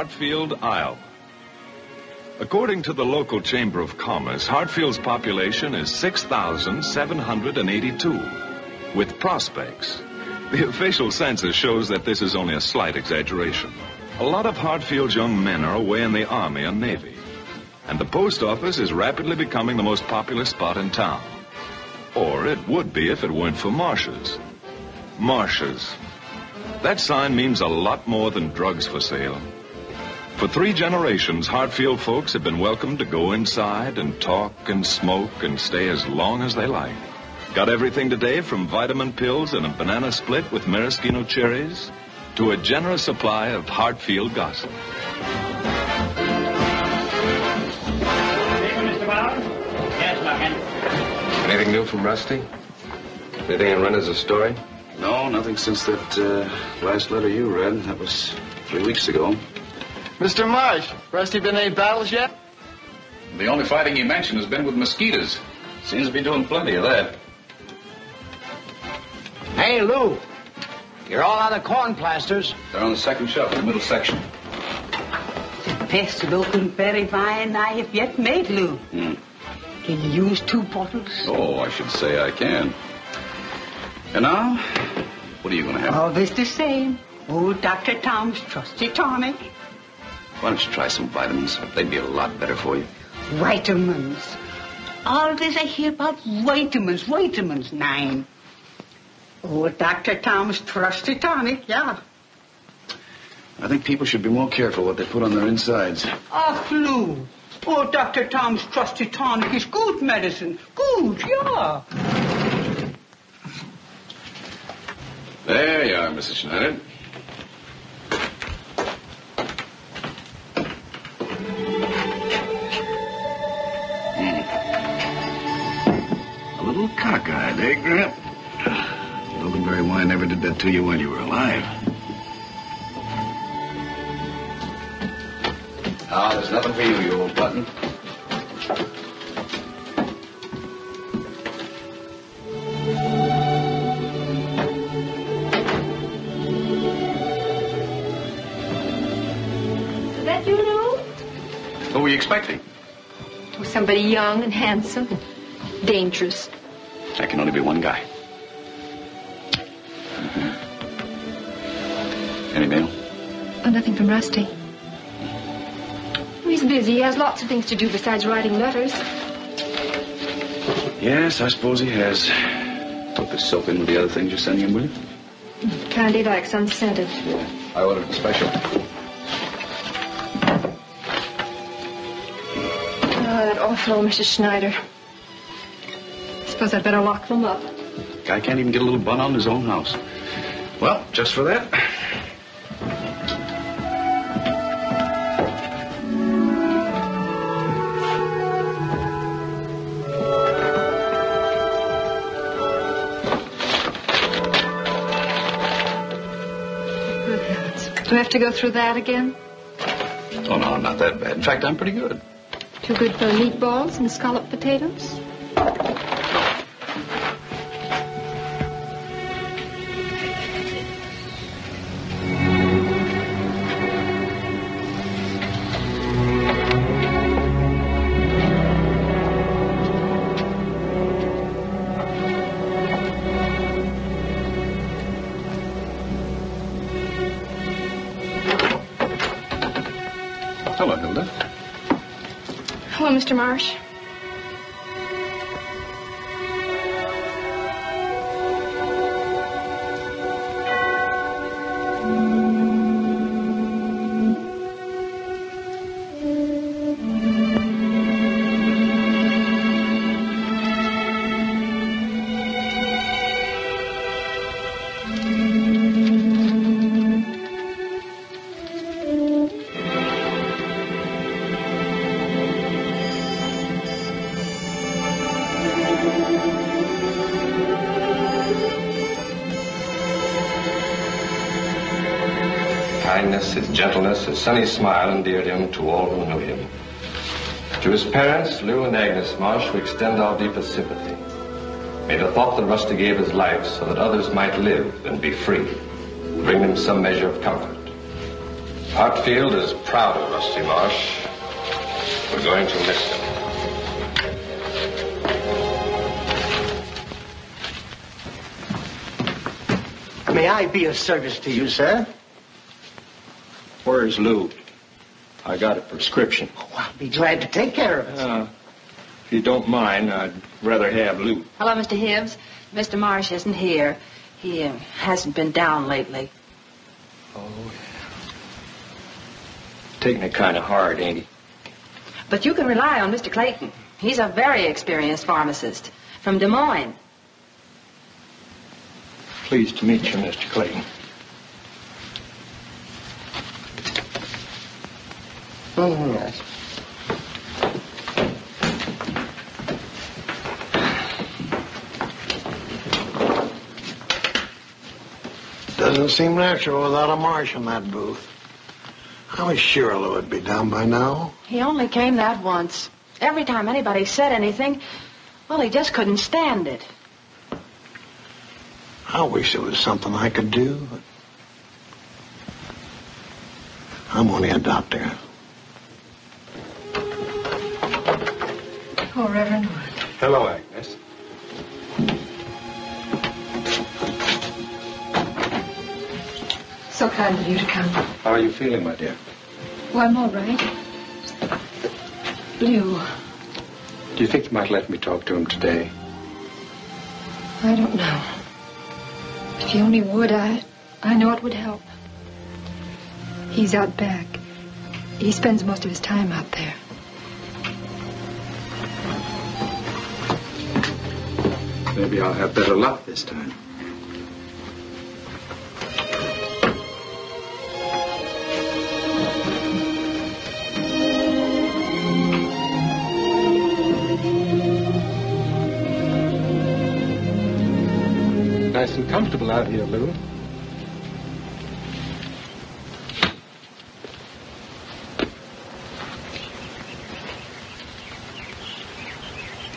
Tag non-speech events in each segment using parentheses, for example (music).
Hartfield, Iowa. According to the local Chamber of Commerce, Hartfield's population is 6,782, with prospects. The official census shows that this is only a slight exaggeration. A lot of Hartfield's young men are away in the Army and Navy, and the post office is rapidly becoming the most popular spot in town. Or it would be if it weren't for Marsh's. Marsh's. That sign means a lot more than drugs for sale. For three generations, Hartfield folks have been welcome to go inside and talk and smoke and stay as long as they like. Got everything today from vitamin pills and a banana split with maraschino cherries to a generous supply of Hartfield gossip. Mr. Bowers? Yes, Larkin. Anything new from Rusty? Anything in Renner's story? No, nothing since that uh, last letter you read. That was three weeks ago. Mr. Marsh, Rusty been any battles yet? The only fighting he mentioned has been with mosquitoes. Seems to be doing plenty of that. Hey, Lew. You're all on the corn plasters. They're on the second shelf, in the middle section. Best looking very fine I have yet made, Lew. Hmm. Can you use two bottles? Oh, I should say I can. And now, what are you going to have? Always the same. Old Dr. Tom's trusty tonic. Why don't you try some vitamins? They'd be a lot better for you. Vitamins. Always I hear about vitamins, vitamins, nine. Oh, Dr. Tom's trusty tonic, yeah. I think people should be more careful what they put on their insides. Ah, Lew. Oh, Dr. Tom's trusty tonic is good medicine. Good, yeah. There you are, Mrs. Schneider. Cockeyed, eh, Gramp? Loganberry wine never did that to you when you were alive. Ah, there's nothing for you, you old button. Is that you, Lew? Who were you expecting? Oh, somebody young and handsome and dangerous. That can only be one guy. Mm-hmm. Any mail? Oh, nothing from Rusty. He's busy. He has lots of things to do besides writing letters. Yes, I suppose he has. Put the soap in with the other things you're sending him, will you? Candy likes unscented. I ordered a special. Oh, that awful old Mrs. Schneider. Suppose I'd better lock them up. Guy can't even get a little bun on his own house. Well, just for that. Good heavens. Do I have to go through that again? Oh, no, not that bad. In fact, I'm pretty good. Too good for meatballs and scalloped potatoes? Marsh. His his sunny smile endeared him to all who knew him. To his parents, Lew and Agnes Marsh, we extend our deepest sympathy. May the thought that Rusty gave his life so that others might live and be free bring them some measure of comfort. Hartfield is proud of Rusty Marsh. We're going to miss him. May I be of service to you, sir? Where's Lew? I got a prescription. Oh, I'll be glad to take care of it. Uh, if you don't mind, I'd rather have Lew. Hello, Mr. Hibbs. Mr. Marsh isn't here. He uh, hasn't been down lately. Oh, yeah. Taking it kind of hard, ain't he? But you can rely on Mr. Clayton. He's a very experienced pharmacist from Des Moines. Pleased to meet you, Mr. Clayton. Oh, yes. Doesn't seem natural without a marsh in that booth. I was sure Lew would be down by now. He only came that once. Every time anybody said anything, well, he just couldn't stand it. I wish there was something I could do, but I'm only a doctor. Oh, Reverend Wood. Hello, Agnes. So kind of you to come. How are you feeling, my dear? Well, I'm all right. Lew, Do you think you might let me talk to him today? I don't know. If he only would, I, I know it would help. He's out back. He spends most of his time out there. Maybe I'll have better luck this time. Nice and comfortable out here, Lew.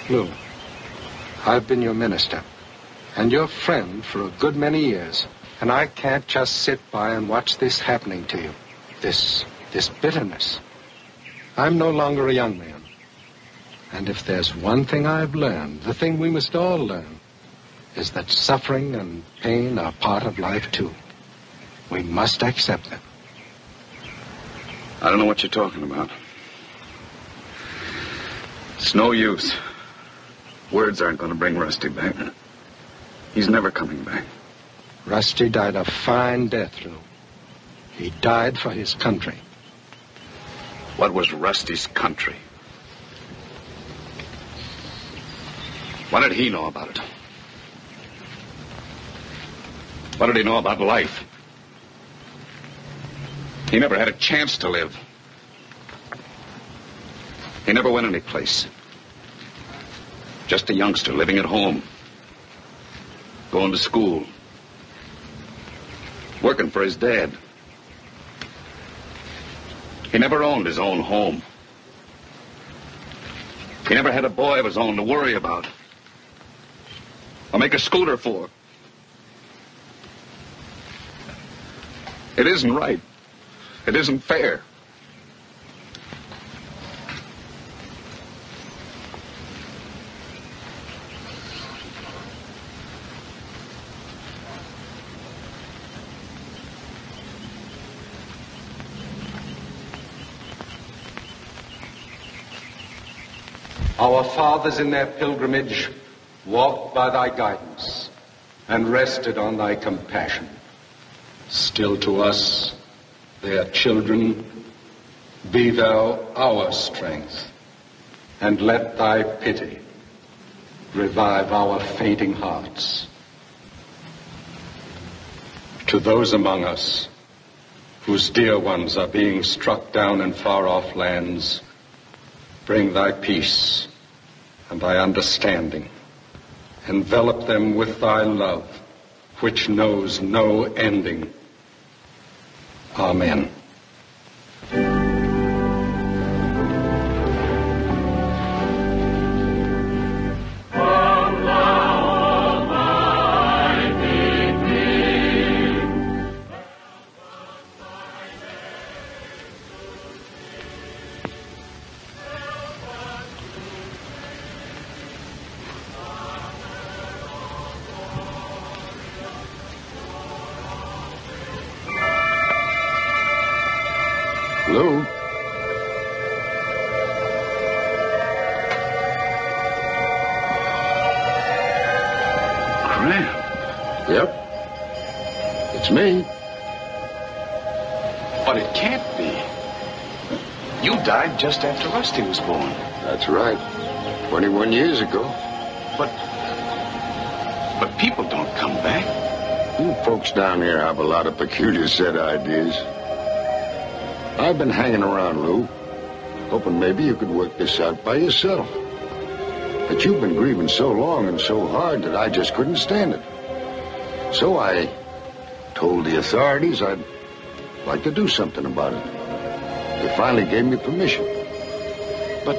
Lew, I've been your minister and your friend for a good many years, and I can't just sit by and watch this happening to you. This, this bitterness. I'm no longer a young man. And if there's one thing I've learned, the thing we must all learn, is that suffering and pain are part of life too. We must accept them. I don't know what you're talking about. It's no use. Words aren't going to bring Rusty back. He's never coming back. Rusty died a fine death, Lew. He died for his country. What was Rusty's country? What did he know about it? What did he know about life? He never had a chance to live. He never went any place. Just a youngster living at home. Going to school. Working for his dad. He never owned his own home. He never had a boy of his own to worry about. Or make a scooter for. It isn't right. It isn't fair. Our fathers in their pilgrimage walked by thy guidance and rested on thy compassion. Still to us, their children, be thou our strength, and let thy pity revive our fainting hearts. To those among us whose dear ones are being struck down in far off lands, bring thy peace and thy understanding. Envelop them with thy love, which knows no ending. Amen. But it can't be. You died just after Rusty was born. That's right. 21 years ago. But. But people don't come back. You folks down here have a lot of peculiar set ideas. I've been hanging around, Lew, hoping maybe you could work this out by yourself. But you've been grieving so long and so hard that I just couldn't stand it. So I told the authorities I'd like to do something about it. They finally gave me permission. But.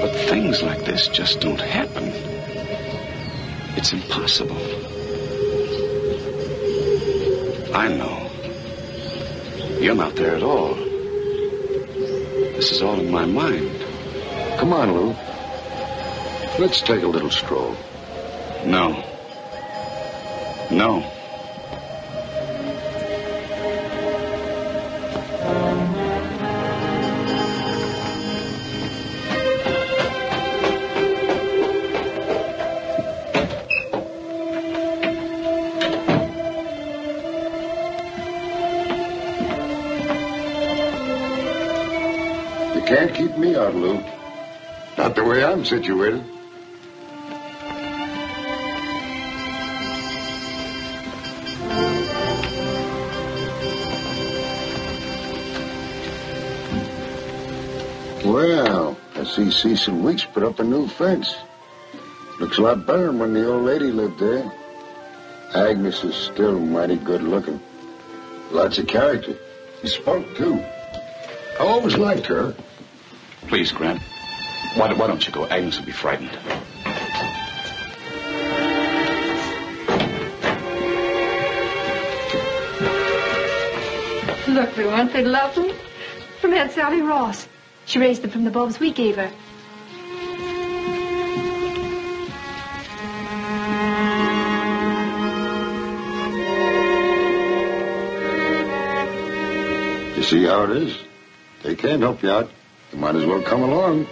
But things like this just don't happen. It's impossible. I know. You're not there at all. This is all in my mind. Come on, Lew. Let's take a little stroll. No. No. I'm situated. Well, I see Cecil Weeks put up a new fence. Looks a lot better than when the old lady lived there. Agnes is still mighty good looking. Lots of character. She spoke, too. I always liked her. Please, Gramp. Why, why don't you go? Agnes will be frightened. Look, Lew, aren't they lovely? From Aunt Sally Ross. She raised them from the bulbs we gave her. You see how it is? They can't help you out. You might as well come along.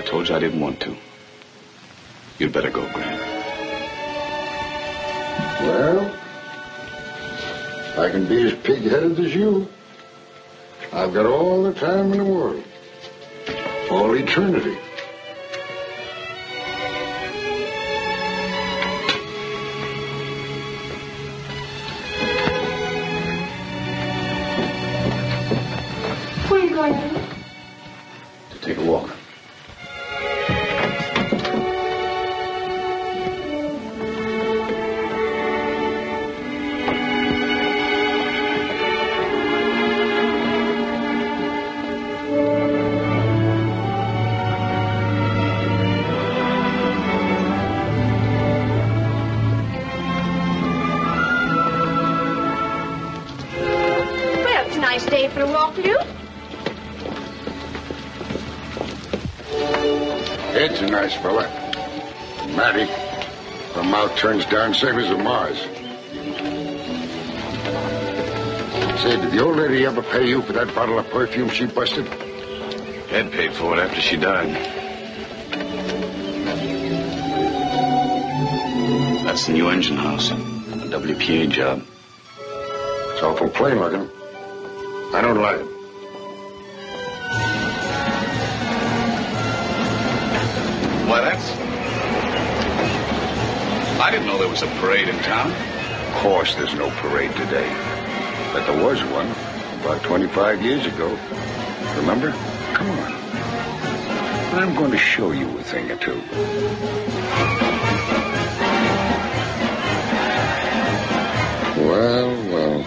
I told you I didn't want to. You'd better go, Gramp. Well, I can be as pig-headed as you. I've got all the time in the world. All eternity. Darn as a Mars. Say, did the old lady ever pay you for that bottle of perfume she busted? Ed paid for it after she died. That's the new engine house. A WPA job. It's awful plain looking. I don't like it. Was a parade in town. Of course, there's no parade today. But there was one about 25 years ago. Remember? Come on. I'm going to show you a thing or two. Well, well.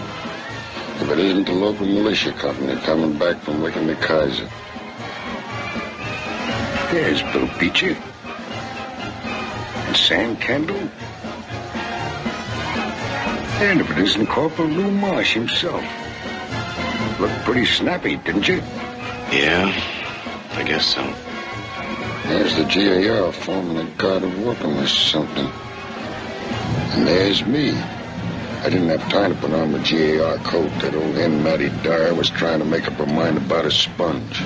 If it isn't the local militia company coming back from licking the Kaiser. There's Bill Beecher. And Sam Kendall. And if it isn't Corporal Lew Marsh himself. Looked pretty snappy, didn't you? Yeah, I guess so. There's the GAR forming a guard of welcome or something. And there's me, I didn't have time to put on the GAR coat. That old hen Matty Dyer was trying to make up her mind about a sponge.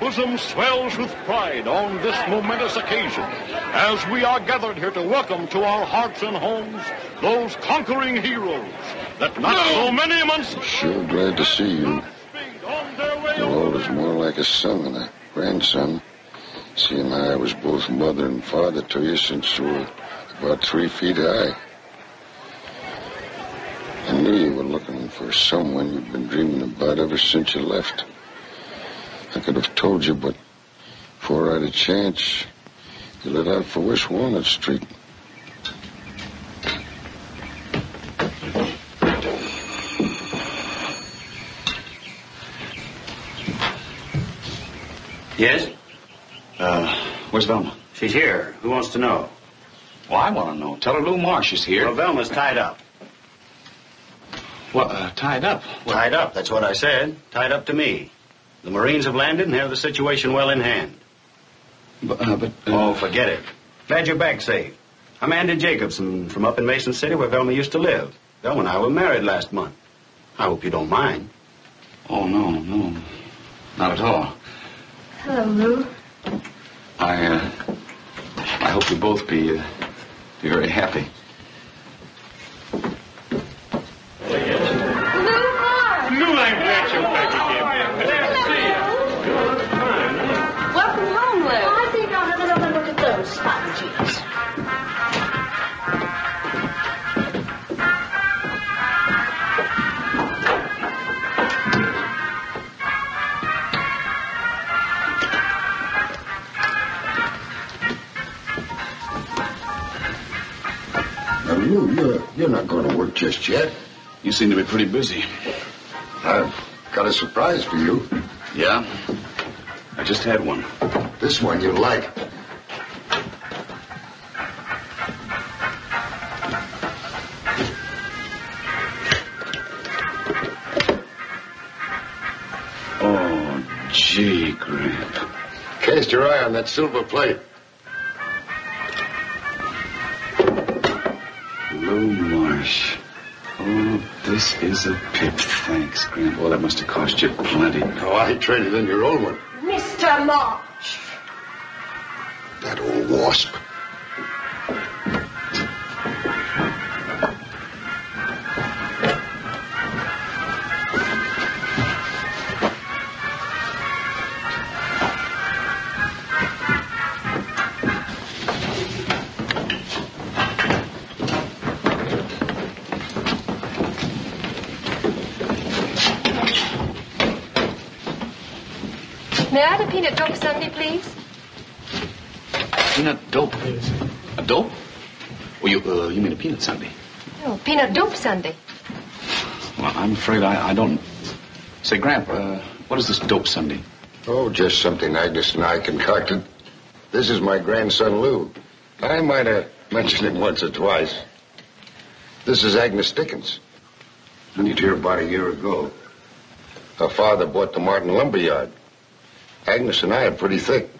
Bosom swells with pride on this momentous occasion as we are gathered here to welcome to our hearts and homes those conquering heroes that not so many months ago. Sure glad to see you. Your old is more like a son than a grandson. Seeing I was both mother and father to you since you were about three feet high. I knew you were looking for someone you've been dreaming about ever since you left. I could have told you, but before I had a chance, you lit out for West Walnut Street. Yes? Uh, where's Velma? She's here. Who wants to know? Well, I want to know. Tell her Lew Marsh is here. Well, Velma's tied up. What, uh, tied up? Tied up, that's what I said. Tied up to me. The Marines have landed and have the situation well in hand. But, uh, but Oh, forget it. Glad you're back safe. I'm Andy Jacobson from up in Mason City where Velma used to live. Velma and I were married last month. I hope you don't mind. Oh, no, no. Not at all. Hello, Lew. I, uh, I hope you both be, uh, be very happy. Just yet. You seem to be pretty busy. I've got a surprise for you. Yeah? I just had one. This one you like. Oh, gee, Gramp. Cast your eye on that silver plate. Lew Marsh. This is a pip. Thanks, Gramp. Well, that must have cost you plenty. Oh, I traded in your old one. Mr. Marsh. That old wasp. Peanut dope sundae, please? Peanut dope. A dope? Oh, you, uh, you mean a peanut sundae? No, peanut dope sundae. Well, I'm afraid I, I don't. Say, Gramp, uh, what is this dope sundae? Oh, just something Agnes and I concocted. This is my grandson, Lew. I might have mentioned him once or twice. This is Agnes Dickens. Knew here about a year ago. Her father bought the Martin lumber yard. Agnes and I are pretty thick.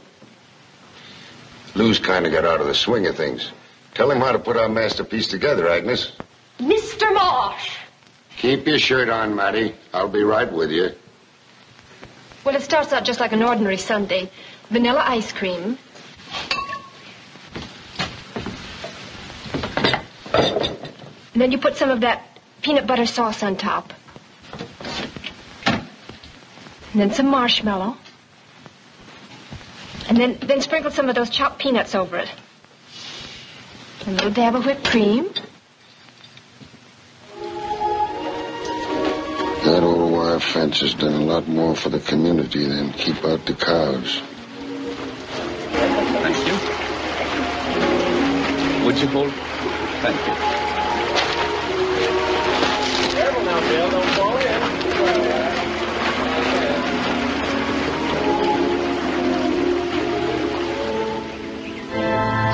Lew's kind of got out of the swing of things. Tell him how to put our masterpiece together, Agnes. Mr. Marsh. Keep your shirt on, Matty. I'll be right with you. Well, it starts out just like an ordinary Sunday. Vanilla ice cream. And then you put some of that peanut butter sauce on top. And then some marshmallow. And then, then sprinkle some of those chopped peanuts over it. A little dab of whipped cream. That old wire fence has done a lot more for the community than keep out the cows. Thank you. Would you hold? Thank you. Careful now, Bill.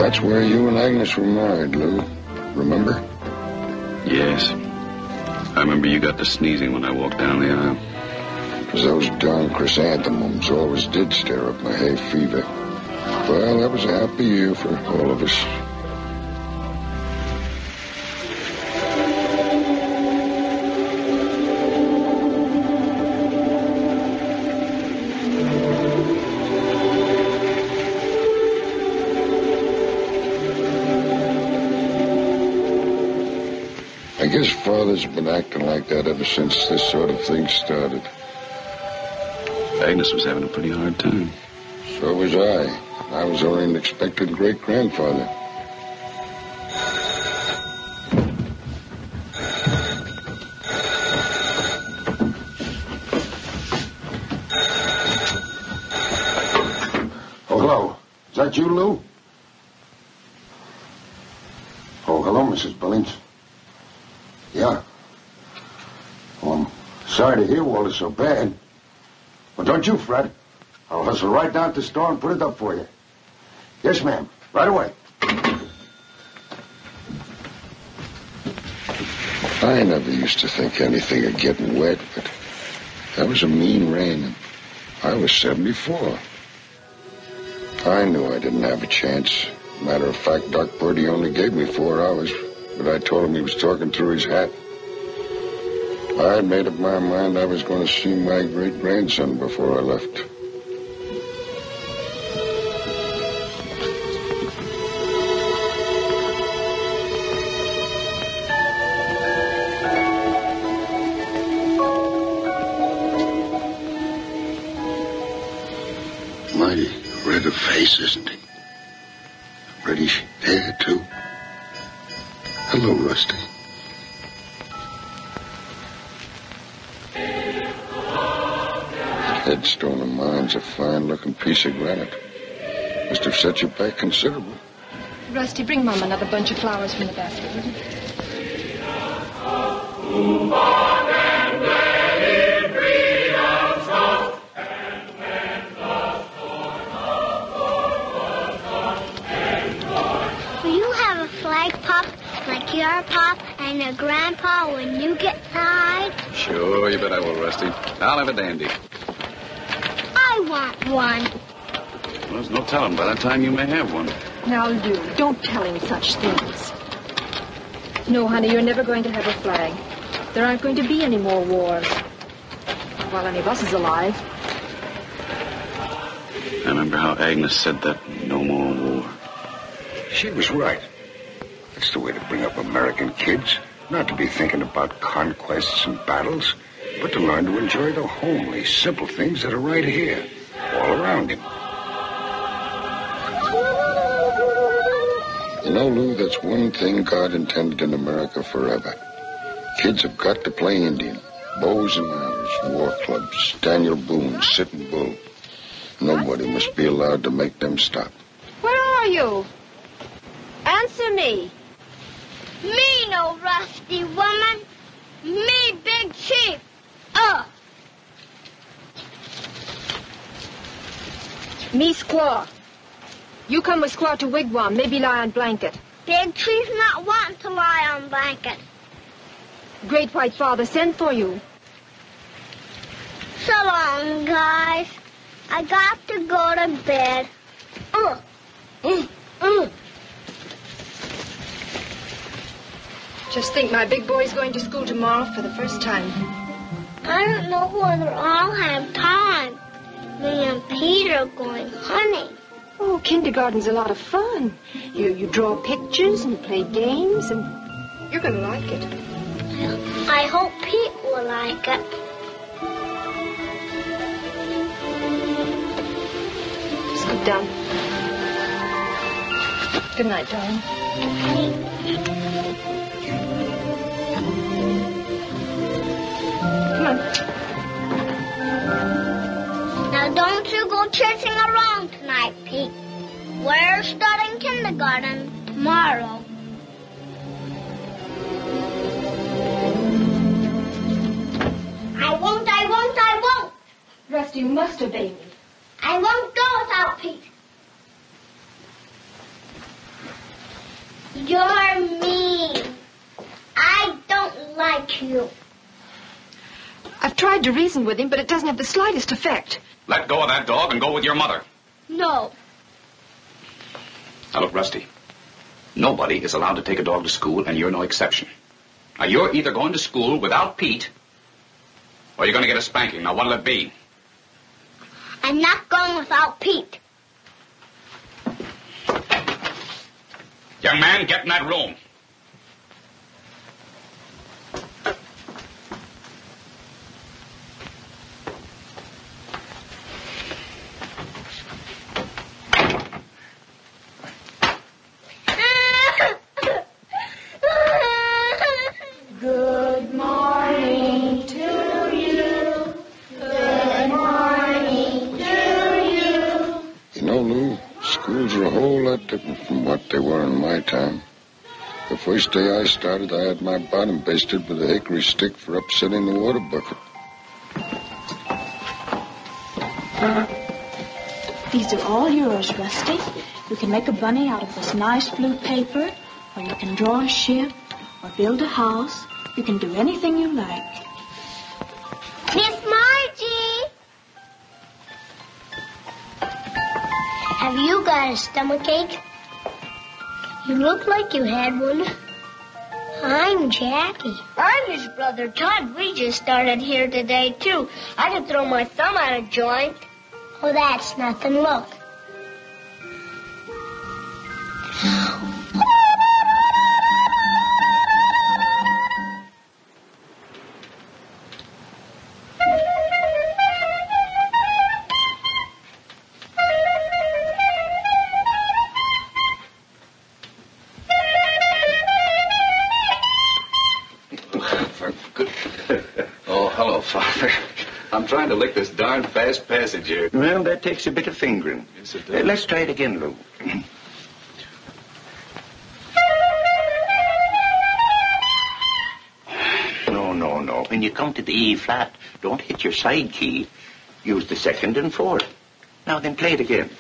That's where you and Agnes were married, Lew. Remember? Yes. I remember you got to sneezing when I walked down the aisle. 'Cause those darn chrysanthemums always did stir up my hay fever. Well, that was a happy year for all of us. Father's been acting like that ever since this sort of thing started. Agnes was having a pretty hard time. So was I. I was only an expected great grandfather. Oh, hello. Is that you, Lew? Oh, hello, Mrs. Billings. Yeah. Oh, I'm sorry so bad. Well, don't you fret. I'll hustle right down to the store and put it up for you. Yes, ma'am. Right away. I never used to think anything of getting wet, but that was a mean rain, and I was 74. I knew I didn't have a chance. Matter of fact, Doc Purdy only gave me four hours, but I told him he was talking through his hat. I had made up my mind I was going to see my great grandson before I left. Mighty red of face, isn't he? Reddish hair, too. Hello, Rusty. Headstone of mine's a fine looking piece of granite. Must have set you back considerable. Rusty, bring Mom another bunch of flowers from the basket, will you? Will you have a flag pop like your pop and a grandpa when you get tired? Sure, you bet I will, Rusty. I'll have a dandy. I one. Well, there's no telling. By that time, you may have one. Now, Lew, don't tell him such things. No, honey, you're never going to have a flag. There aren't going to be any more wars. While any of us is alive. I remember how Agnes said that no more war. She was right. That's the way to bring up American kids. Not to be thinking about conquests and battles, but to learn to enjoy the homely, simple things that are right here, all around him. You know, Lew, that's one thing God intended in America forever. Kids have got to play Indian. Bows and arrows, war clubs, Daniel Boone, Sitting Bull. Nobody must be allowed to make them stop. Where are you? Answer me. Me no rusty woman. Me big chief. Uh. Me, Squaw. You come with Squaw to Wigwam, maybe lie on blanket. Big chief not want to lie on blanket. Great White Father sent for you. So long, guys. I got to go to bed. Uh. Mm, mm. Just think, my big boy's going to school tomorrow for the first time. I don't know whether I'll have time. Me and Peter are going hunting. Oh, kindergarten's a lot of fun. You you draw pictures and play games, and you're going to like it. I hope Pete will like it. Just sit down. Good night, darling. Come on. Don't you go chasing around tonight, Pete. We're starting kindergarten tomorrow. I won't, I won't, I won't. Rusty, you must obey me. I won't go without Pete. You're mean. I don't like you. I've tried to reason with him, but it doesn't have the slightest effect. Let go of that dog and go with your mother. No. Now look, Rusty. Nobody is allowed to take a dog to school, and you're no exception. Now you're either going to school without Pete, or you're going to get a spanking. Now what'll it be? I'm not going without Pete. Young man, get in that room. Good morning to you. Good morning to you. You know, Lew, schools are a whole lot different from what they were in my time. The first day I started, I had my bottom basted with a hickory stick for upsetting the water bucket. These are all yours, Rusty. You can make a bunny out of this nice blue paper, or you can draw a ship, or build a house. You can do anything you like. Miss Margie! Have you got a stomach ache? You look like you had one. I'm Jackie. I'm his brother Todd. We just started here today, too. I can throw my thumb at a joint. Oh, that's nothing. Look. Passage here. Well, that takes a bit of fingering. Yes, it Uh, let's try it again, Lew. No, no, no. When you come to the E flat, don't hit your side key. Use the second and fourth. Now then, play it again.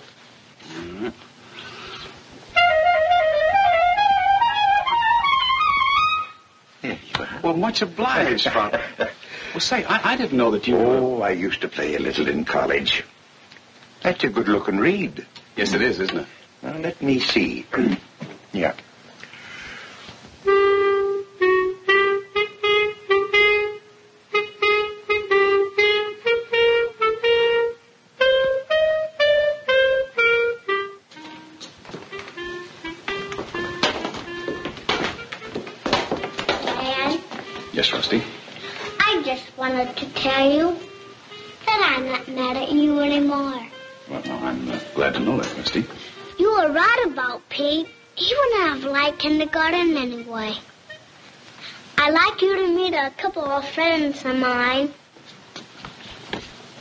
There you are. Well, much obliged, Father. (laughs) well, say, I, I didn't know that you. Oh, I used to play a little in college. That's a good looking reed. Yes, it is, isn't it? Now, let me see. (clears throat) yeah. Mine.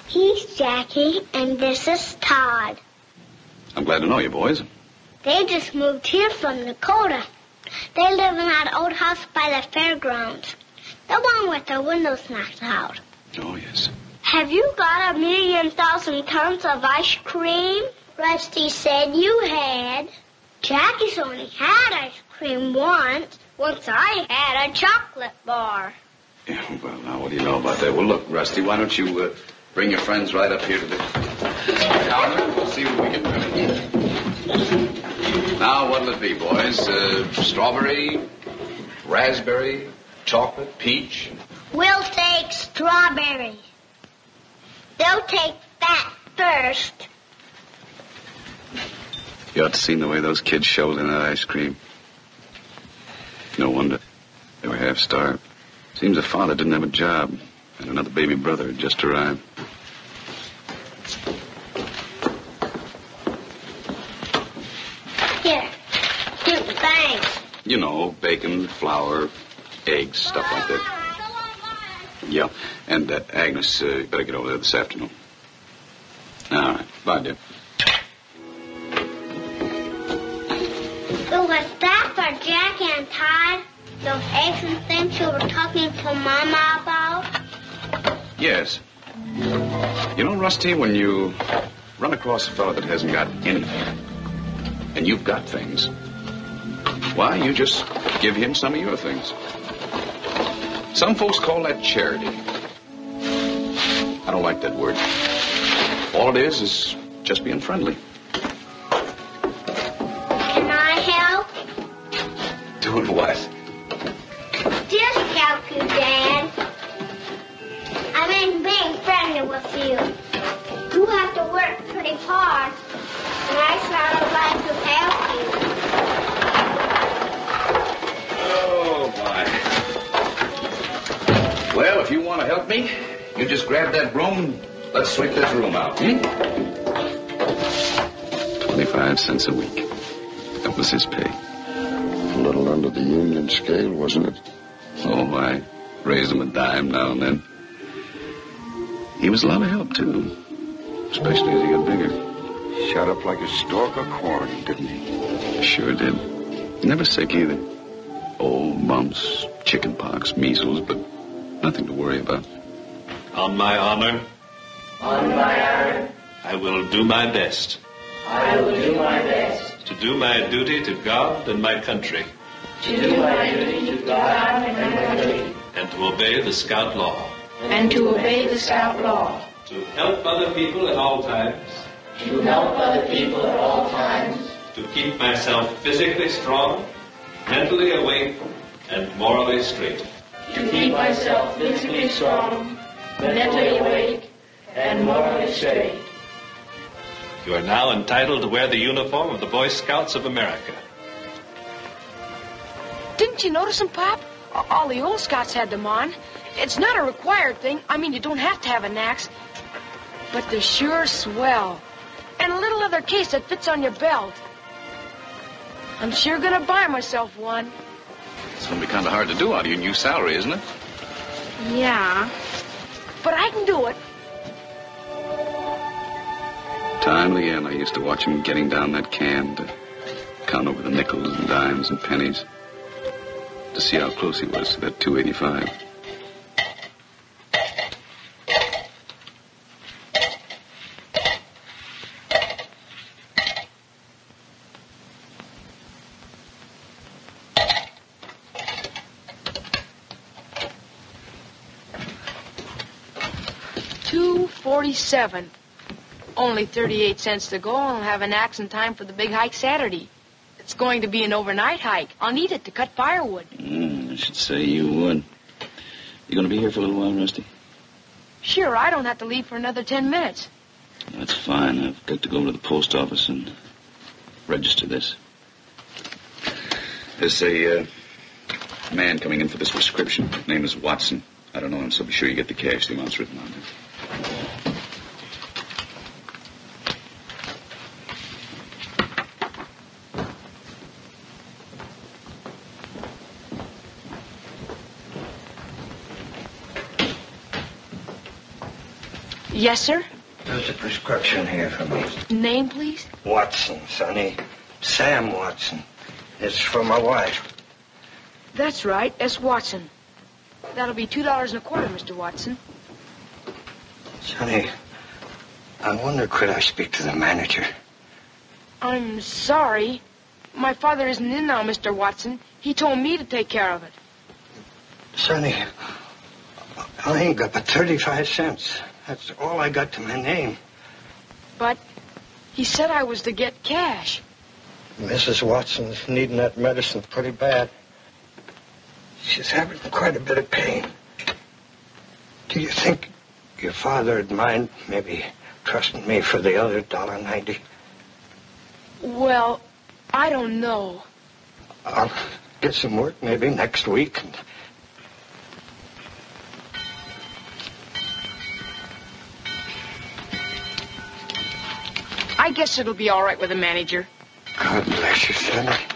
He's Jackie, and this is Todd. I'm glad to know you, boys. They just moved here from Dakota. They live in that old house by the fairgrounds. The one with the windows knocked out. Oh, yes. Have you got a million thousand tons of ice cream? Rusty said you had. Jackie's only had ice cream once. Once I had a chocolate bar. Yeah, well, now, what do you know about that? Well, look, Rusty, why don't you uh, bring your friends right up here to the counter? We'll see what we can do. Now, what'll it be, boys? Uh, strawberry, raspberry, chocolate, peach? We'll take strawberry. They'll take that first. You ought to seen the way those kids shoveled in that ice cream. No wonder. They were half starved. Seems the father didn't have a job, and another baby brother had just arrived. Here. Here, thanks. You know, bacon, flour, eggs, stuff like that. Yeah, and uh, Agnes, uh, you better get over there this afternoon. All right, bye, dear. So was that for Jackie and Todd? Those and things you were talking to Mama about? Yes. You know, Rusty, when you run across a fellow that hasn't got anything, and you've got things, why, you just give him some of your things. Some folks call that charity. I don't like that word. All it is is just being friendly. Can I help? Doing what? Mean being friendly with you. You have to work pretty hard, and I sort of like to help you. Oh, my. Well, if you want to help me, you just grab that broom let's sweep this room out, hmm? 25 cents a week. That was his pay. A little under the union scale, wasn't it? Oh, I raised him a dime now and then. He was a lot of help, too. Especially as he got bigger. Shot up like a stalk of corn, didn't he? Sure did. Never sick either. Old mumps, chicken pox, measles, but nothing to worry about. On my honor, On my honor, I will do my best I will do my best to do my duty to God and my country to do my duty to God and my country, and to obey the Scout law. And to obey the Scout law, To help other people at all times. to help other people at all times, To keep myself physically strong, mentally awake, and morally straight. to keep myself physically strong, mentally awake, and morally straight. You are now entitled to wear the uniform of the Boy Scouts of America. Didn't you notice them, Pop? All the old Scouts had them on. It's not a required thing. I mean, you don't have to have an axe. But they're sure swell. And a little leather case that fits on your belt. I'm sure gonna buy myself one. It's to be kind of hard to do out of your new salary, isn't it? Yeah. But I can do it. Time and again, I used to watch him getting down that can to count over the nickels and dimes and pennies to see how close he was to that 285. 27th. Only 38 cents to go, and I'll have an axe in time for the big hike Saturday. It's going to be an overnight hike. I'll need it to cut firewood. Mm, I should say you would. You going to be here for a little while, Rusty? Sure, I don't have to leave for another 10 minutes. That's fine. I've got to go to the post office and register this. There's a uh, man coming in for this prescription. Name is Watson. I don't know him, so be sure you get the cash. The amount's written on it. Yes, sir. There's a prescription here for me. Name, please. Watson, Sonny. Sam Watson. It's for my wife. That's right, S. Watson. That'll be two dollars and a quarter, Mr. Watson. Sonny, I wonder could I speak to the manager? I'm sorry. My father isn't in now, Mr. Watson. He told me to take care of it. Sonny, I ain't got but 35 cents. That's all I got to my name. But he said I was to get cash. Mrs. Watson's needing that medicine pretty bad. She's having quite a bit of pain. Do you think your father'd mind maybe trusting me for the other dollar ninety? Well, I don't know. I'll get some work maybe next week. And I guess it'll be all right with the manager. God bless you, Sonny.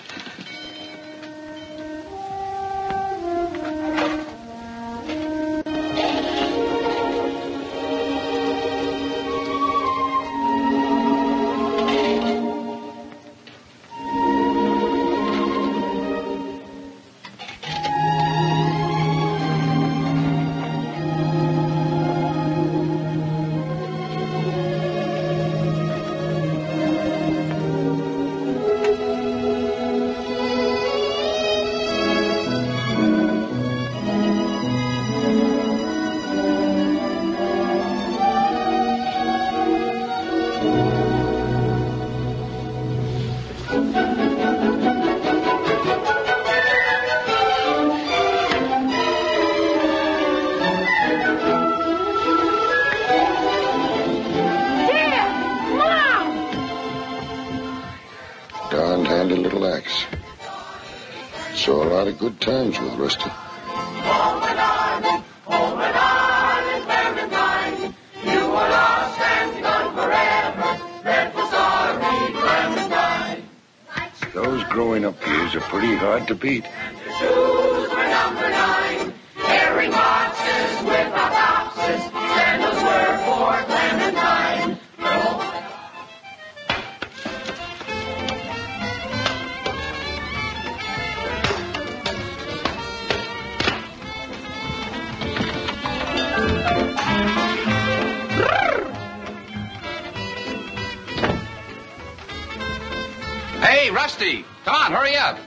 Come on, hurry up.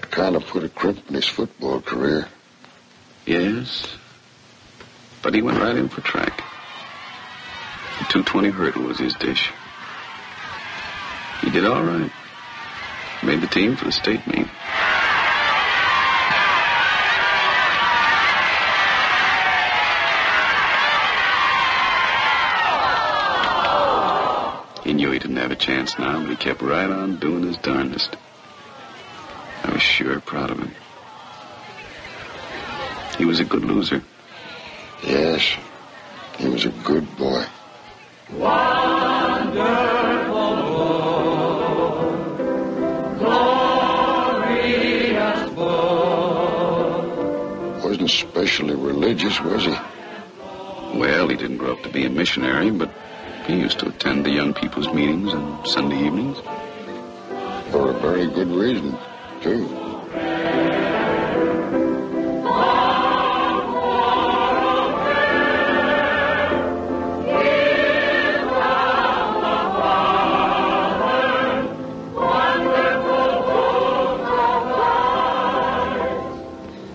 That kind of put a crimp in his football career. Yes. But he went right in for track. The 220 hurdle was his dish. He did all right. Made the team for the state meet. He knew he didn't have a chance now, but he kept right on doing his darndest. Was sure proud of him. He was a good loser. Yes. He was a good boy. Wonderful, glorious boy. Wasn't especially religious, was he? Well, he didn't grow up to be a missionary, but he used to attend the young people's meetings on Sunday evenings. For a very good reason, too.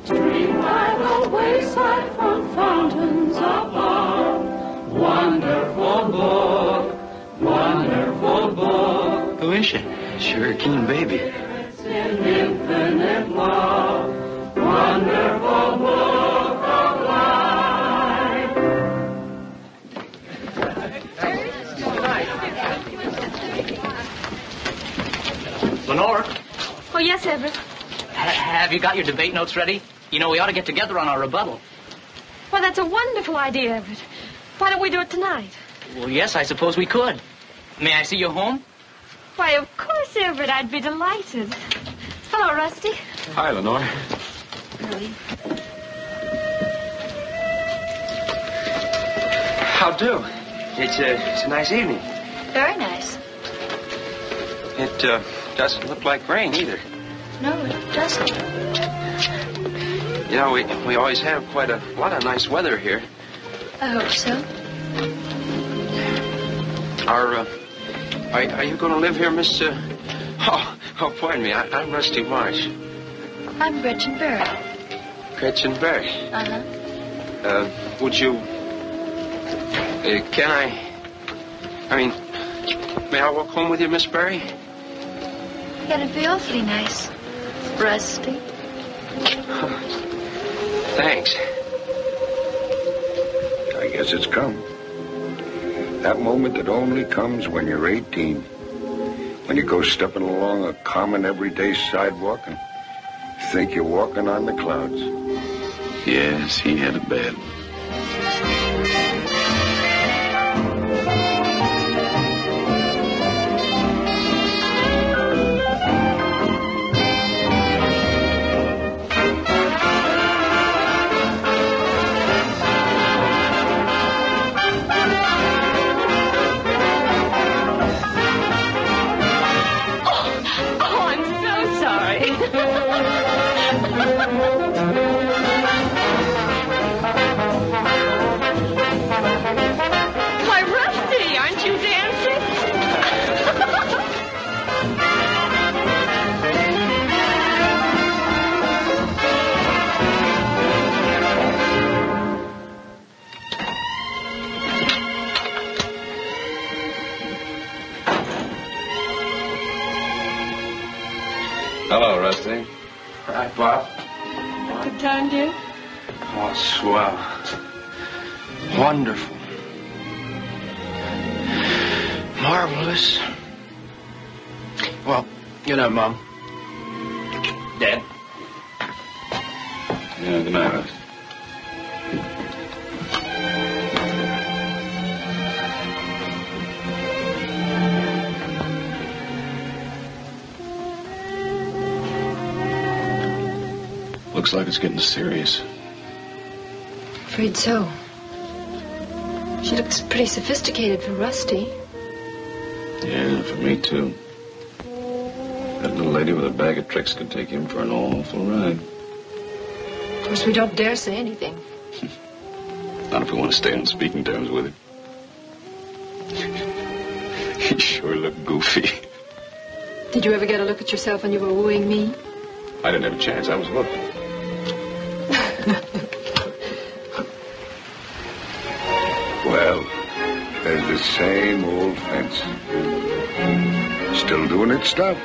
Stream by the wayside from fountains above. Wonderful book, wonderful book. Who is she? Sure, a keen baby. Lenore, Oh, yes, Everett. ha- have you got your debate notes ready? You know, we ought to get together on our rebuttal. Well, that's a wonderful idea, Everett. Why don't we do it tonight? Well, yes, I suppose we could. May I see you home? Why, of course, Everett. I'd be delighted. Hello, Rusty. Hi, Lenore. How do? It's a, it's a nice evening. Very nice. It uh, doesn't look like rain either. No, it doesn't. You know, we, we always have quite a lot of nice weather here. I hope so. Are, uh, are, are you going to live here, Miss... Uh... Oh, oh, pardon me. I, I'm Rusty Marsh. I'm Gretchen Barry. Gretchen Barry. Uh-huh. Uh, would you... Uh, can I... I mean, may I walk home with you, Miss Barry? That'd be awfully nice. Rusty. Thanks. I guess it's come. That moment that only comes when you're 18. When you go stepping along a common everyday sidewalk and think you're walking on the clouds. Yes, he had a bad. Oh, Hello, Rusty. Hi, Pop. Good time, dear? Oh, swell. Wonderful. Marvelous. Well, good night, Mom. Dad. Yeah, good night, Rusty. Looks like it's getting serious. Afraid so. She looks pretty sophisticated for Rusty. Yeah, for me too. That little lady with a bag of tricks could take him for an awful ride. Of course, we don't dare say anything. (laughs) Not if we want to stay on speaking terms with him. (laughs) he sure looked goofy. Did you ever get a look at yourself when you were wooing me? I didn't have a chance. I was hooked. Same old fence. Still doing its stuff.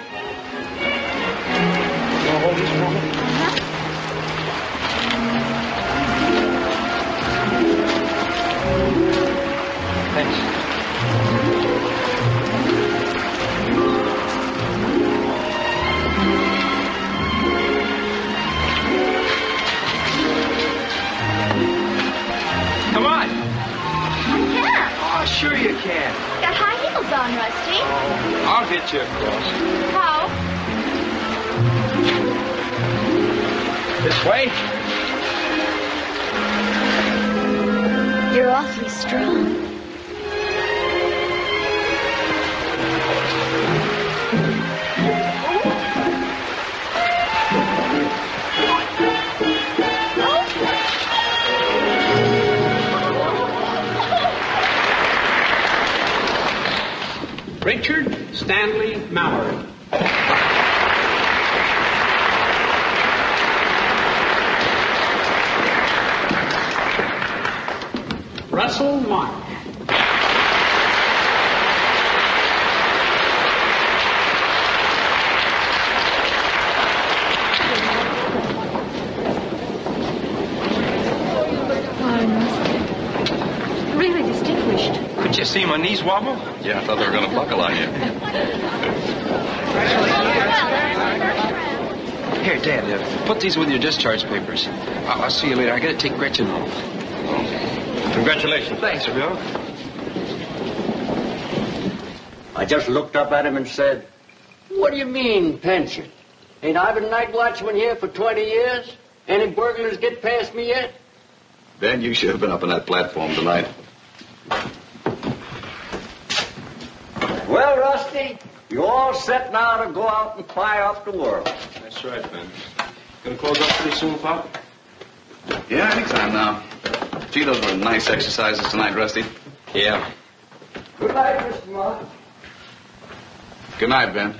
Get you across. How? This way? You're awfully strong. Stanley Mallory. Russell Marsh. Really distinguished. Could you see my knees wobble? Yeah, I thought they were going to buckle on you. Here, Dad, uh, put these with your discharge papers. I'll, I'll see you later. I gotta take Gretchen home. Congratulations. Thanks, Bill. I just looked up at him and said, What do you mean, pension? Ain't I been night watchman here for 20 years? Any burglars get past me yet? Ben, you should have been up on that platform tonight. Well, Rusty, you all set now to go out and fly off the world. That's right, Ben. Gonna close up pretty soon, Pop? Yeah, anytime now. Gee, those were nice exercises tonight, Rusty. Yeah. Good night, Mr. Marsh. Good night, Ben.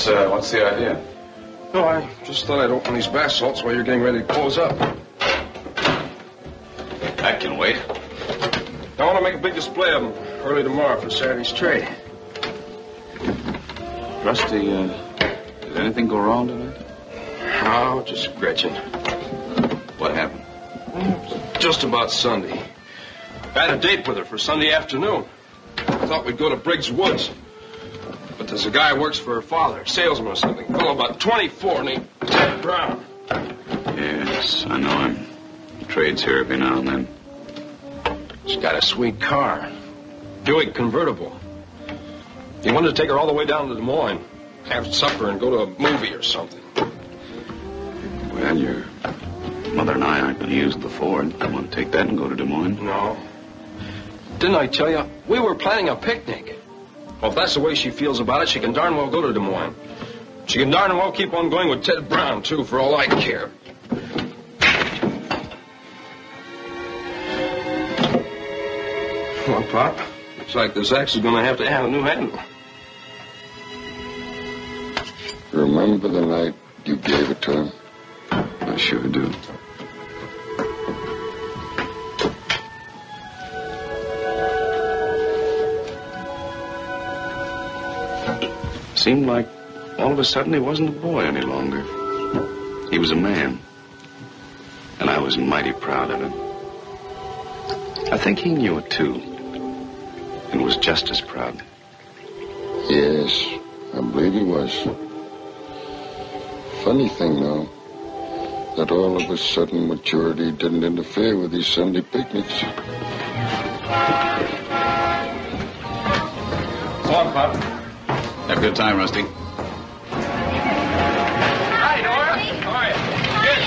What's uh, what's the idea? No, I just thought I'd open these bath salts while you're getting ready to close up. That can wait. I want to make a big display of them early tomorrow for Saturday's trade. Rusty, uh, did anything go wrong tonight? Oh, just Gretchen. What happened? Just about Sunday. I had a date with her for Sunday afternoon. I thought we'd go to Briggs Woods. There's a guy who works for her father, salesman or something. Fellow about 24 named Ted Brown. Yes, I know him. He trades here every now and then. She's got a sweet car. Buick convertible. He wanted to take her all the way down to Des Moines, have supper, and go to a movie or something. Well, your mother and I aren't going to use the Ford. I want to take that and go to Des Moines. No. Didn't I tell you? We were planning a picnic. Well, if that's the way she feels about it, she can darn well go to Des Moines. She can darn well keep on going with Ted Brown, too, for all I care. Well, Pop, looks like this axe is going to have to have a new handle. Remember the night you gave it to him? I sure do. Seemed like all of a sudden he wasn't a boy any longer. He was a man. And I was mighty proud of him. I think he knew it too. And was just as proud. Yes, I believe he was. Funny thing, though, that all of a sudden maturity didn't interfere with these Sunday picnics. So long, Pop. Have a good time, Rusty. Hi, Nora. How are you? Good.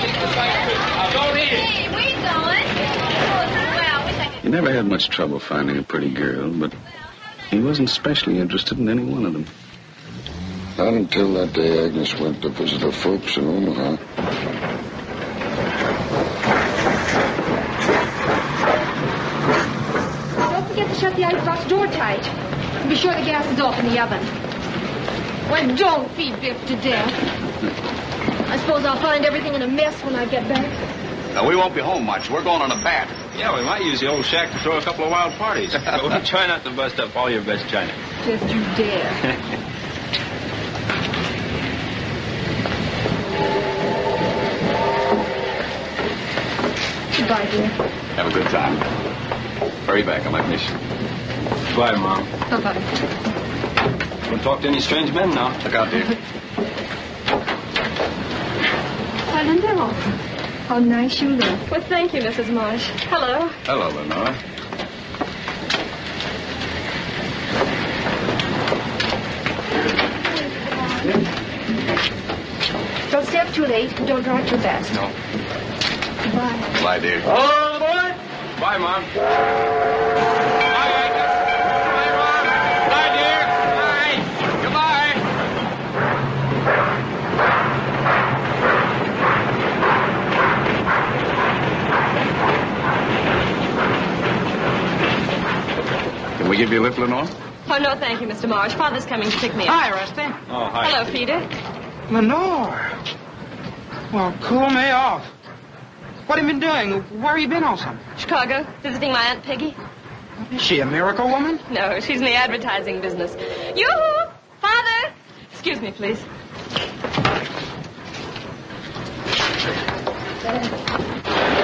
Don't eat it. Hey, where you going? Well, wish I could. He never had much trouble finding a pretty girl, but he wasn't especially interested in any one of them. Not until that day Agnes went to visit her folks in Omaha. Don't forget to shut the icebox door tight. And be sure the gas is off in the oven. Well, don't feed Biff to death. I suppose I'll find everything in a mess when I get back. Now, we won't be home much. We're going on a bat. Yeah, we might use the old shack to throw a couple of wild parties. (laughs) but we'll try not to bust up all your best china. Just you dare. (laughs) Goodbye, dear. Have a good time. Hurry back. I might miss you. Bye, Mom. Bye-bye. Don't talk to any strange men now. Look out, dear. Why, Lindell, how nice you look. Well, thank you, Mrs. Marsh. Hello. Hello, Lenore. Don't stay up too late. Don't draw out your best. No. Goodbye. Bye, dear. Oh, boy. Bye, Mom. Bye, Agnes. Bye, Mom. Bye, dear. Bye. Goodbye. Can we give you a lift, Lenore? Oh, no, thank you, Mr. Marsh. Father's coming to pick me up. Hi, Rusty. Oh, hi. Hello, Peter. Lenore. Well, cool me off. What have you been doing? Where have you been all summer? Chicago, visiting my Aunt Peggy. Is she a miracle woman? No, she's in the advertising business. Yoo-hoo! Father! Excuse me, please.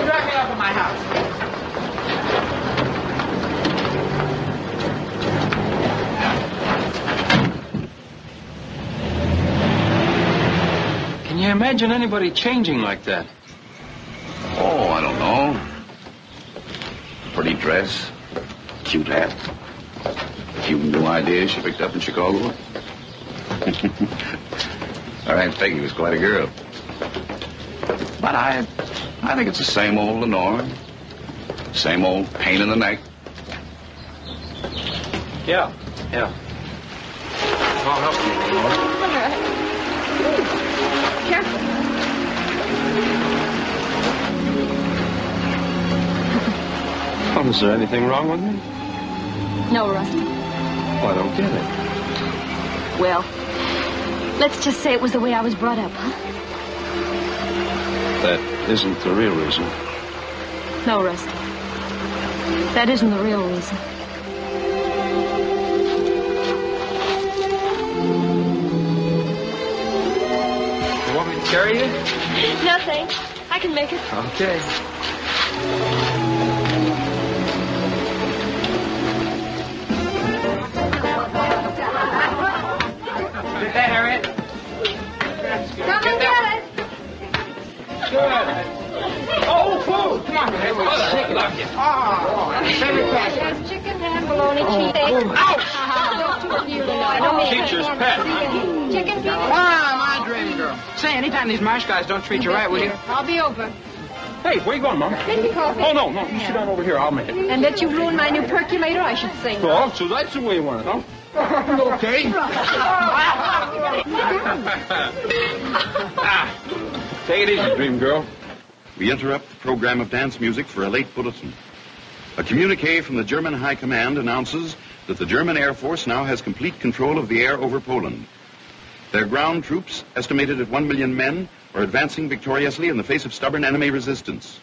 Drop me off at my house. You imagine anybody changing like that? Oh, I don't know. Pretty dress, cute hat, a few new ideas she picked up in Chicago. Her Aunt Peggy was quite a girl. But I, I think it's the same old Lenore. Same old pain in the neck. Yeah, yeah. I'll help you, Lenore. (laughs) Careful. Oh, is there anything wrong with me? No, Rusty. Well, I don't get it. Well, let's just say it was the way I was brought up, huh? That isn't the real reason. No, Rusty. That isn't the real reason. Carry you? No, thanks. I can make it. Okay. Get that, Harriet? Come and get it. Good. Oh, food. Come on, Harriet. Ah, oh, favorite pasta. There's chicken, ham, bologna, cheese. oh. (laughs) Ouch! Don't know? I don't mean Teacher's pet. Chicken, Ah, my dream girl. Say, anytime these marsh guys don't treat you right, will you? I'll be over. Hey, where you going, Mom? Make me coffee. Oh, no, no. You sit down over here. I'll make it. And that you ruin my new percolator, I should say. Oh, so that's the way you want it, huh? (laughs) okay. ah, (laughs) take it easy, dream girl. We interrupt the program of dance music for a late bulletin. A communique from the German High Command announces that the German Air Force now has complete control of the air over Poland. Their ground troops, estimated at one million men, are advancing victoriously in the face of stubborn enemy resistance.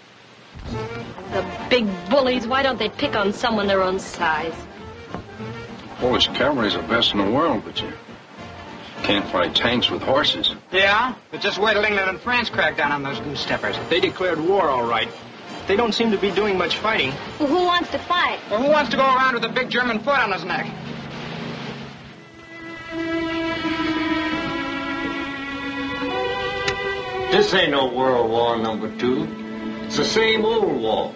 The big bullies, why don't they pick on someone their own size? Polish cavalry's the best in the world, but you can't fight tanks with horses. Yeah, but just wait till England and France crack down on those goose steppers. They declared war, all right. They don't seem to be doing much fighting. Well, who wants to fight? Well, who wants to go around with a big German foot on his neck? This ain't no World War number two. It's the same old war.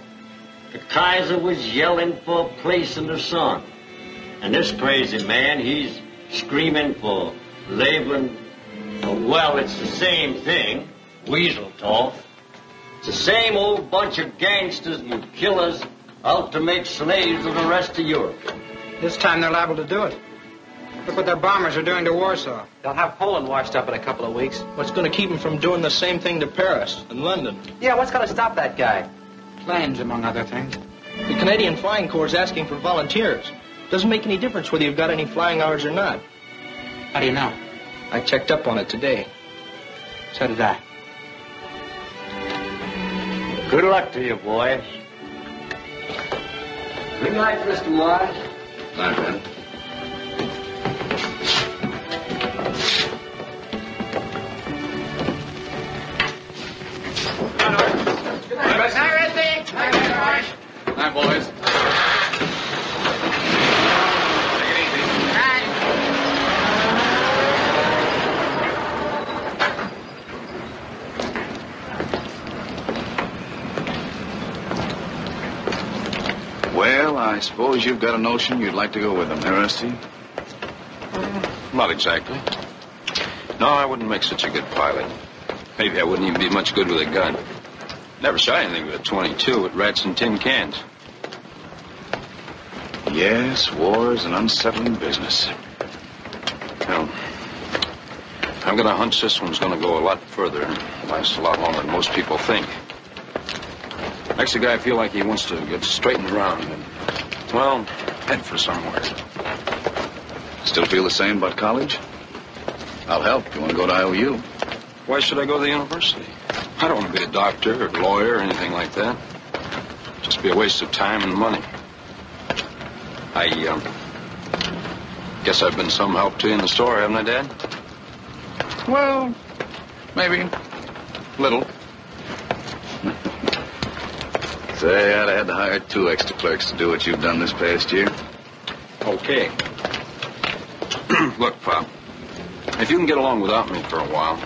The Kaiser was yelling for a place in the sun. And this crazy man, he's screaming for Lebensraum. Well, it's the same thing. Weasel talk. It's the same old bunch of gangsters and killers out to make slaves of the rest of Europe. This time they're liable to do it. Look what their bombers are doing to Warsaw. They'll have Poland washed up in a couple of weeks. What's going to keep them from doing the same thing to Paris and London? Yeah, what's going to stop that guy? Planes, among other things. The Canadian Flying Corps is asking for volunteers. Doesn't make any difference whether you've got any flying hours or not. How do you know? I checked up on it today. So did I. Good luck to you, boys. Good night, Mr. Morris. Night, man. Night, boys. Well, I suppose you've got a notion you'd like to go with them, eh, Rusty? Not exactly. No, I wouldn't make such a good pilot. Maybe I wouldn't even be much good with a gun. Never shot anything with a 22 at rats and tin cans. Yes, war is an unsettling business. Well, I'm gonna hunch this one's gonna go a lot further and last a lot longer than most people think. Makes the guy feel like he wants to get straightened around and, well, head for somewhere. Still feel the same about college? I'll help. You want to go to IOU? Why should I go to the university? I don't want to be a doctor or a lawyer or anything like that. Just be a waste of time and money. I, um, guess I've been some help to you in the store, haven't I, Dad? Well, maybe. Little. Say, I'd have had to hire two extra clerks to do what you've done this past year. Okay. (clears throat) Look, Pop, if you can get along without me for a while,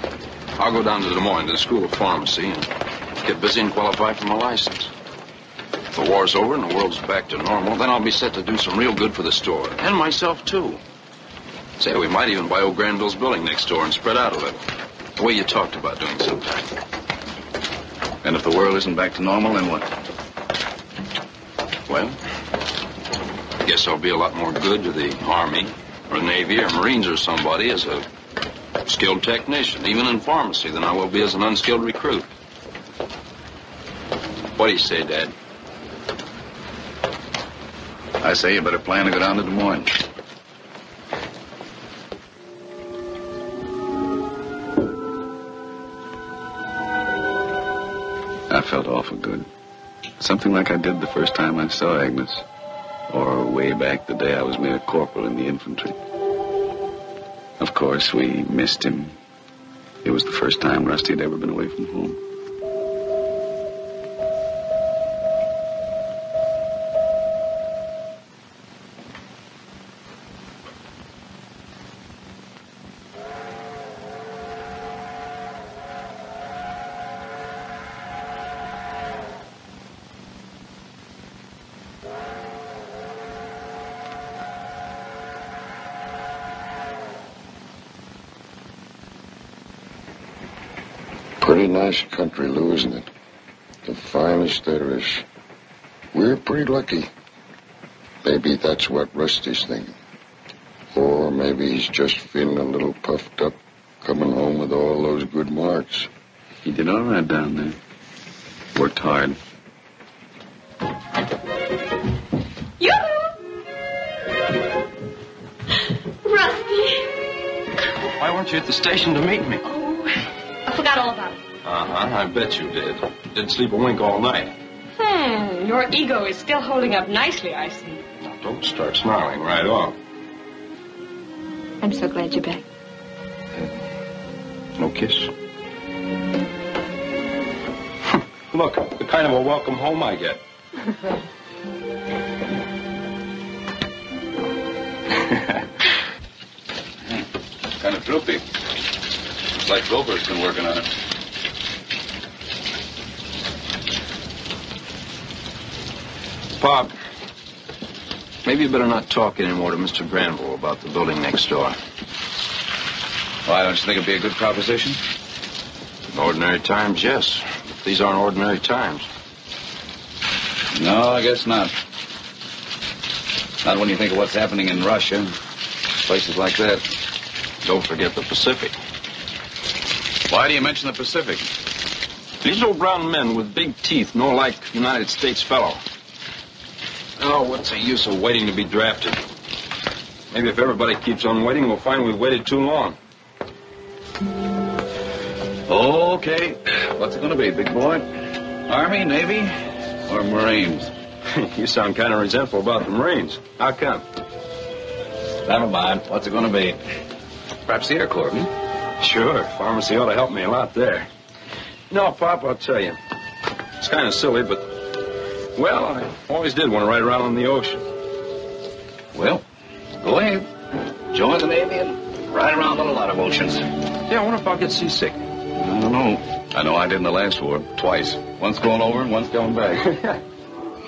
I'll go down to Des Moines to the School of Pharmacy and get busy and qualify for my license. If the war's over and the world's back to normal, then I'll be set to do some real good for the store. And myself, too. Say, we might even buy old Granville's building next door and spread out a little. The way you talked about doing sometime. And if the world isn't back to normal, then what? Well, I guess I'll be a lot more good to the Army or Navy or Marines or somebody as a skilled technician, even in pharmacy, than I will be as an unskilled recruit. What do you say, Dad? I say you better plan to go down to Des Moines. I felt awful good. Something like I did the first time I saw Agnes. Or way back the day I was made a corporal in the infantry. Of course, we missed him. It was the first time Rusty had ever been away from home. Pretty nice country, Lew, isn't it? The finest there is. We're pretty lucky. Maybe that's what Rusty's thinking. Or maybe he's just feeling a little puffed up coming home with all those good marks. He did all right down there. Worked hard. Rusty. Why, weren't you at the station to meet me? Uh-huh, I bet you did. Didn't sleep a wink all night. Hmm, your ego is still holding up nicely, I see. Now, Don't start snarling right off. I'm so glad you're back. No kiss. (laughs) Look, the kind of a welcome home I get. (laughs) Kind of droopy. It's like Goldberg's been working on it. Pop, maybe you better not talk anymore to Mr. Granville about the building next door. Why, don't you think it'd be a good proposition? In ordinary times, yes. But these aren't ordinary times. No, I guess not. Not when you think of what's happening in Russia, places like that. Don't forget the Pacific. Why do you mention the Pacific? These old brown men with big teeth, no like United States fellow. Oh, what's the use of waiting to be drafted? Maybe if everybody keeps on waiting, we'll find we've waited too long. Okay. What's it going to be, big boy? Army, Navy, or Marines? (laughs) you sound kind of resentful about the Marines. How come? Never mind. What's it going to be? Perhaps the Air Corps, hmm? Sure. Pharmacy ought to help me a lot there. No, Pop, I'll tell you. It's kind of silly, but, well, I always did want to ride around on the ocean. Well, go ahead. Join the Navy and ride around on a lot of oceans. Yeah, I wonder if I'll get seasick. I don't know. I know I did in the last war, twice. Once going over and once going back. (laughs)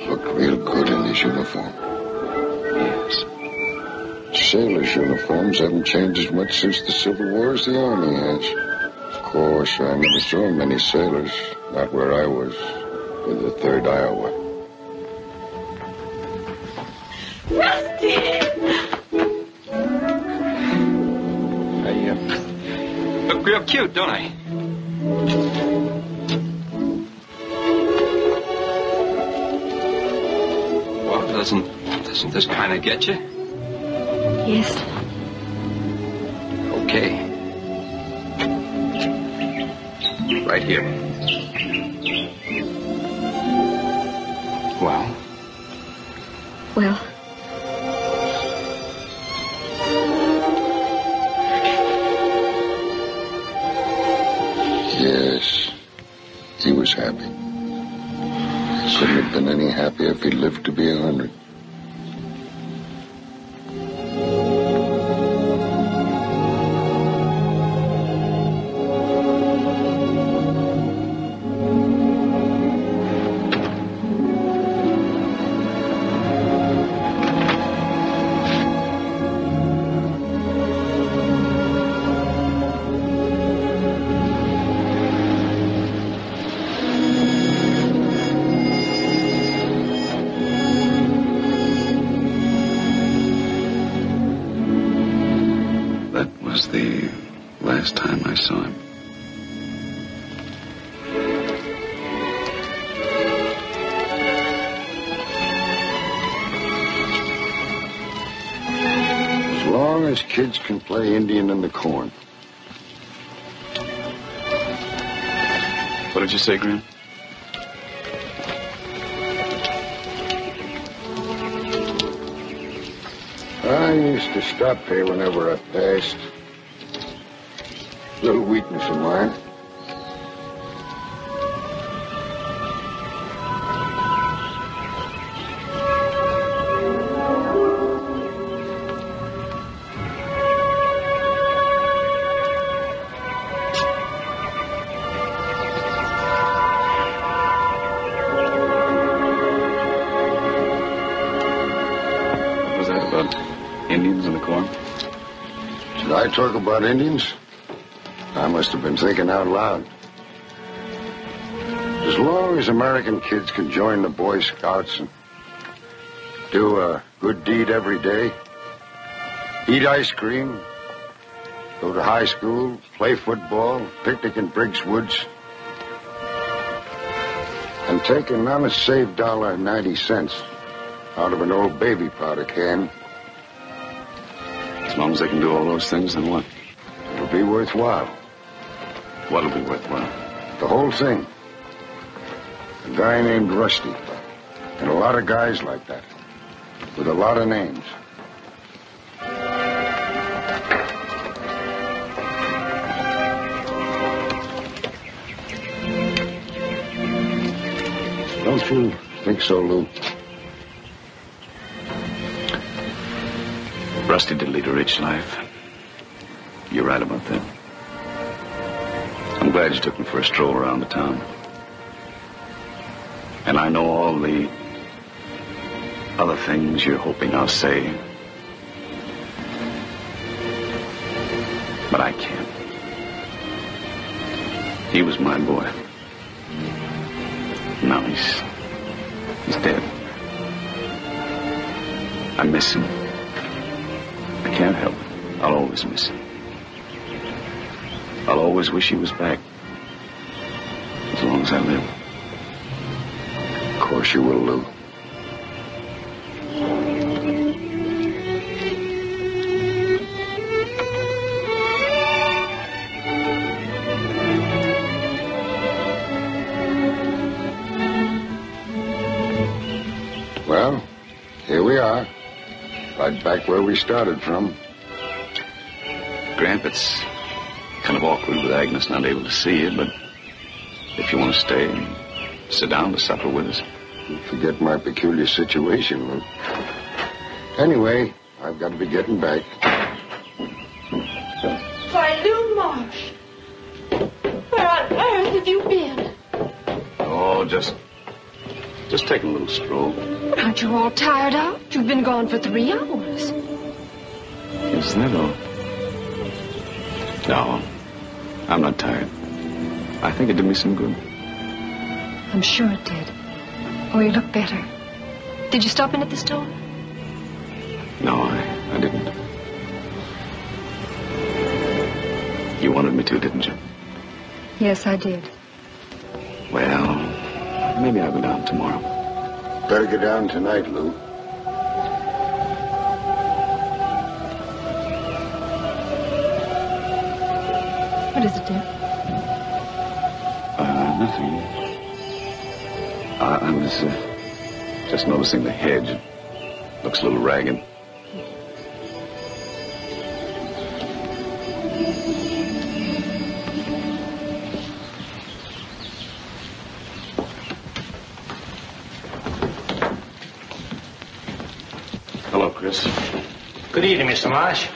Look real good in this uniform. yes. Sailors' uniforms haven't changed as much since the Civil War as the Army has. Of course, I never saw many sailors, not where I was, with the 3rd Iowa. I uh, look real cute, don't I? Well, doesn't doesn't this kind of get you? Yes. Okay. Right here. Well, Well, was happy. Couldn't have been any happier if he'd lived to be a hundred. I used to stop here whenever I passed. Little weakness of mine. Talk about Indians? I must have been thinking out loud. As long as American kids can join the Boy Scouts and do a good deed every day, eat ice cream, go to high school, play football, picnic in Briggs Woods, and take an honest saved dollar and ninety cents out of an old baby powder can, As long as they can do all those things, then what? It'll be worthwhile. What'll be worthwhile? The whole thing. A guy named Rusty. And a lot of guys like that. With a lot of names. Don't you think so, Lew? Rusty did lead a rich life. You're right about that. I'm glad you took me for a stroll around the town. And I know all the other things you're hoping I'll say. But I can't. He was my boy. Now he's he's dead. I miss him. Can't help it. I'll always miss him. I'll always wish he was back. As long as I live. Of course you will, Lew. Right back where we started from. Gramp, it's kind of awkward with Agnes not able to see you, but if you want to stay and sit down to supper with us. You forget my peculiar situation, Lew. Anyway, I've got to be getting back. Why, Lew Marsh. Where on earth have you been? Oh, just just taking a little stroll. Aren't you all tired out? You've been gone for three hours. Isn't it all? No, I'm not tired. I think it did me some good. I'm sure it did. Oh, you look better. Did you stop in at the store? No, I, I didn't. You wanted me to, didn't you? Yes, I did. Well, maybe I'll go down tomorrow. Better go down tonight, Lew. Was uh, just noticing the hedge. It looks a little ragged. Hello, Chris. Good evening, Mr. Marsh.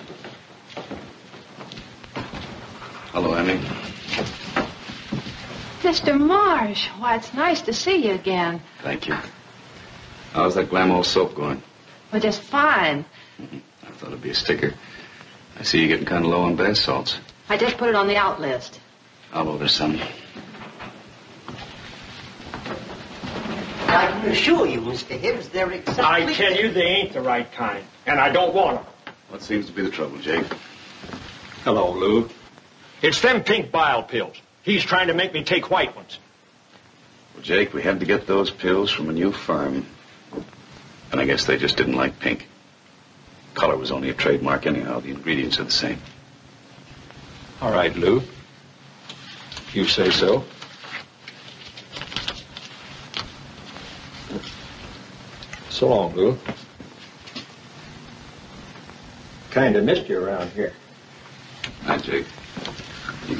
Hello, Annie. Mr. Marsh, why, it's nice to see you again. Thank you. How's that Glamour soap going? Well, just fine. (laughs) I thought it'd be a sticker. I see you're getting kind of low on bath salts. I just put it on the out list. I'll order some. I can assure you, Mr. Hibbs, they're exactly... I tell you, they ain't the right kind, and I don't want them. What seems to be the trouble, Jake? Hello, Lew. It's them pink bile pills. He's trying to make me take white ones. Well, Jake, we had to get those pills from a new firm. And I guess they just didn't like pink. Color was only a trademark anyhow. The ingredients are the same. All right, Lew. You say so. So long, Lew. Kind of missed you around here. Hi, Jake.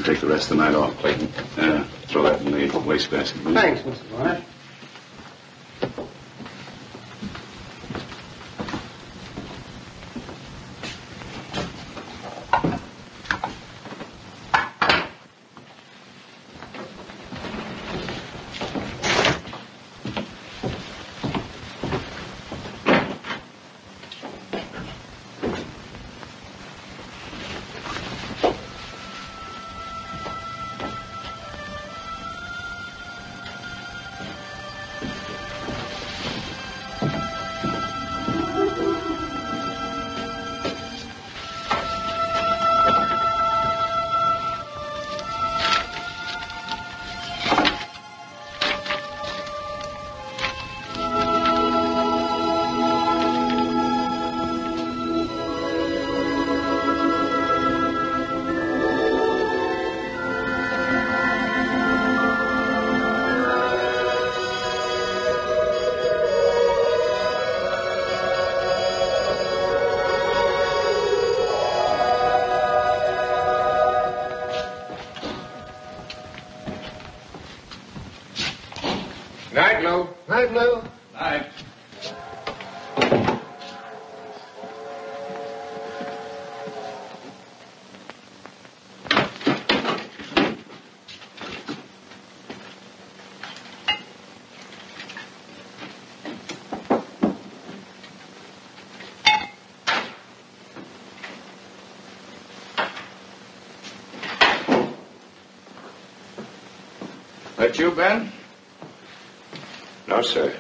Can take the rest of the night off, Clayton. Uh, throw that in the wastebasket. Thanks, Mr. Marsh. That you, Ben? No, sir.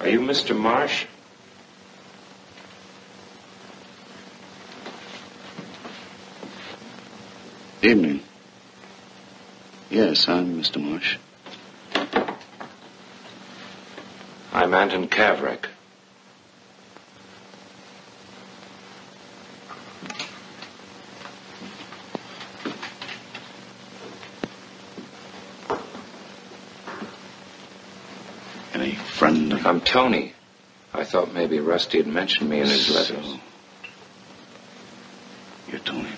Are you Mr. Marsh? Evening. Yes, I'm Mr. Marsh. I'm Anton Kavrak. Any friend of... I'm Tony. I thought maybe Rusty had mentioned me in his letters. So, you're Tony.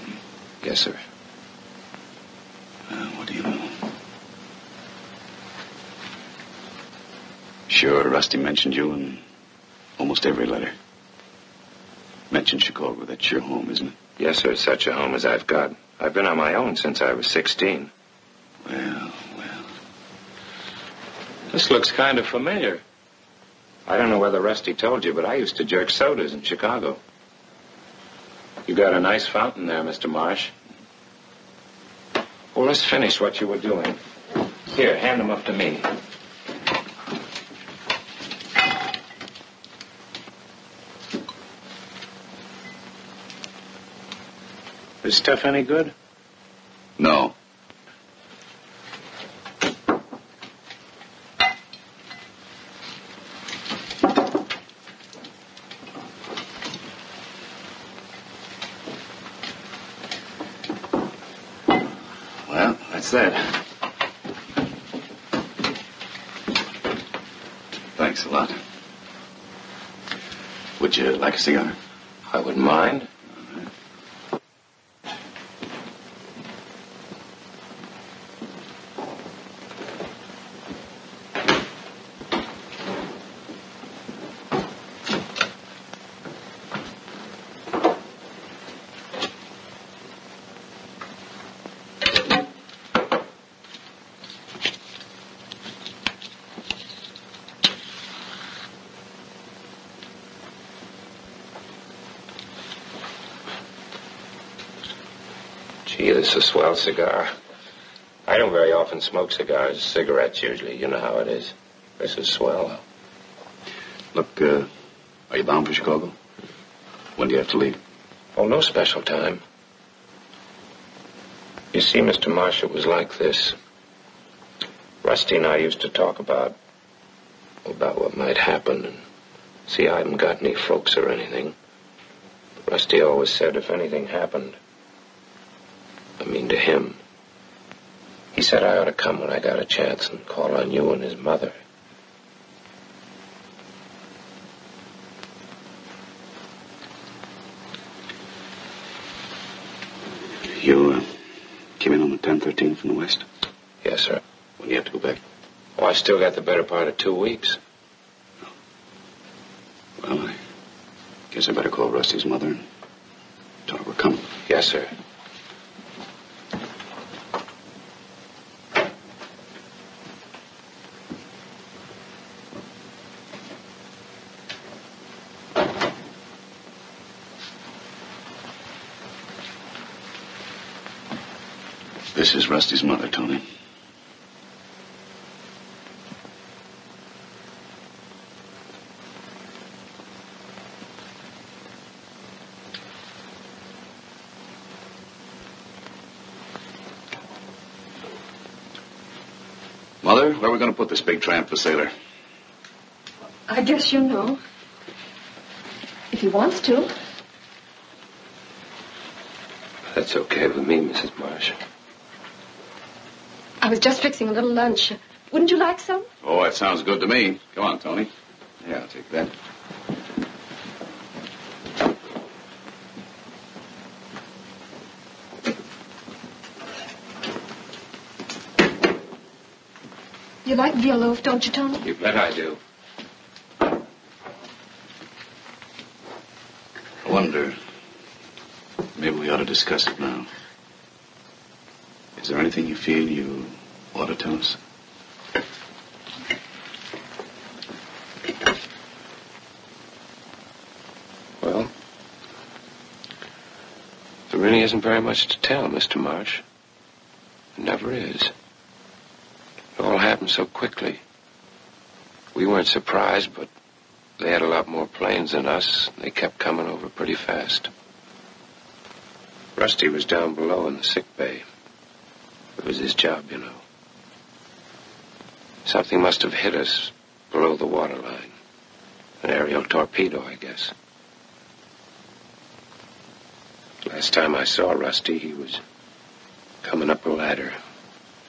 Yes, sir. Uh, what do you know? Sure, Rusty mentioned you in almost every letter. Mentioned Chicago. That's your home, isn't it? Yes, sir. Such a home as I've got. I've been on my own since I was 16. Well, well. This looks kind of familiar. I don't know whether Rusty told you, but I used to jerk sodas in Chicago. You got a nice fountain there, Mr. Marsh. Well, let's finish what you were doing. Here, hand them up to me. This stuff any good? No. Well, that's that. Thanks a lot. Would you like a cigar? I wouldn't mind. A swell cigar. I don't very often smoke cigars, cigarettes usually. You know how it is. This is swell. Look, uh, are you bound for Chicago? When do you have to leave? Oh, no special time. You see, Mr. Marsh, it was like this. Rusty and I used to talk about about what might happen. And see, I haven't got any folks or anything. But Rusty always said if anything happened, to him, he said I ought to come when I got a chance and call on you and his mother. You uh, came in on the 1013 from the west? Yes, sir. When do you have to go back? Oh, I still got the better part of two weeks. Well, I guess I better call Rusty's mother and tell her we're coming. Yes, sir. This is Rusty's mother, Tony. Mother, where are we going to put this big tramp for sailor? I guess you know. If he wants to. That's okay with me, Mrs. Marsh. I was just fixing a little lunch. Wouldn't you like some? Oh, that sounds good to me. Come on, Tony. Yeah, I'll take that. You like veal loaf, don't you, Tony? You bet I do. I wonder. Maybe we ought to discuss it now. Is there anything you feel you to tell? Well, there really isn't very much to tell, Mr. Marsh. It never is. It all happened so quickly. We weren't surprised, but they had a lot more planes than us. They kept coming over pretty fast. Rusty was down below in the sick bay. It was his job, you know. Something must have hit us below the waterline. An aerial torpedo, I guess. Last time I saw Rusty, he was coming up a ladder,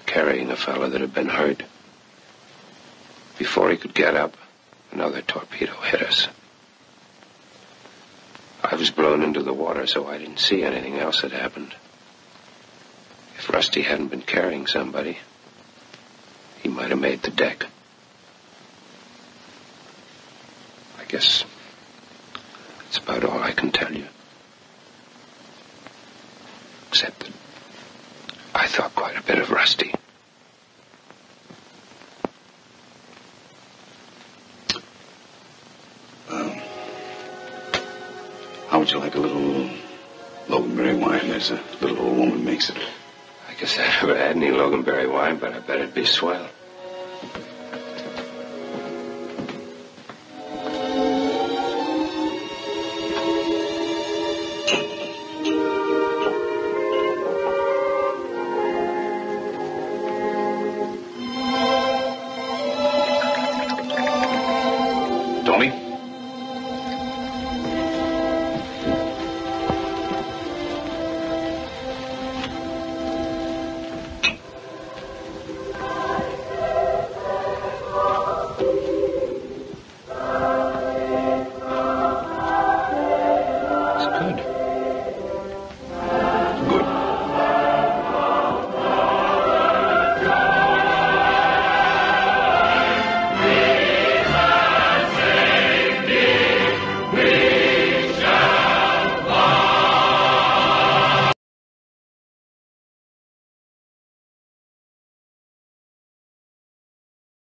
carrying a fellow that had been hurt. Before he could get up, another torpedo hit us. I was blown into the water, so I didn't see anything else that happened. If Rusty hadn't been carrying somebody, he might have made the deck. I guess that's about all I can tell you. Except that I thought quite a bit of Rusty. Um, how would you like a little Loganberry wine? There's a little old woman makes it. I guess I never had any Loganberry wine, but I bet it'd be swell.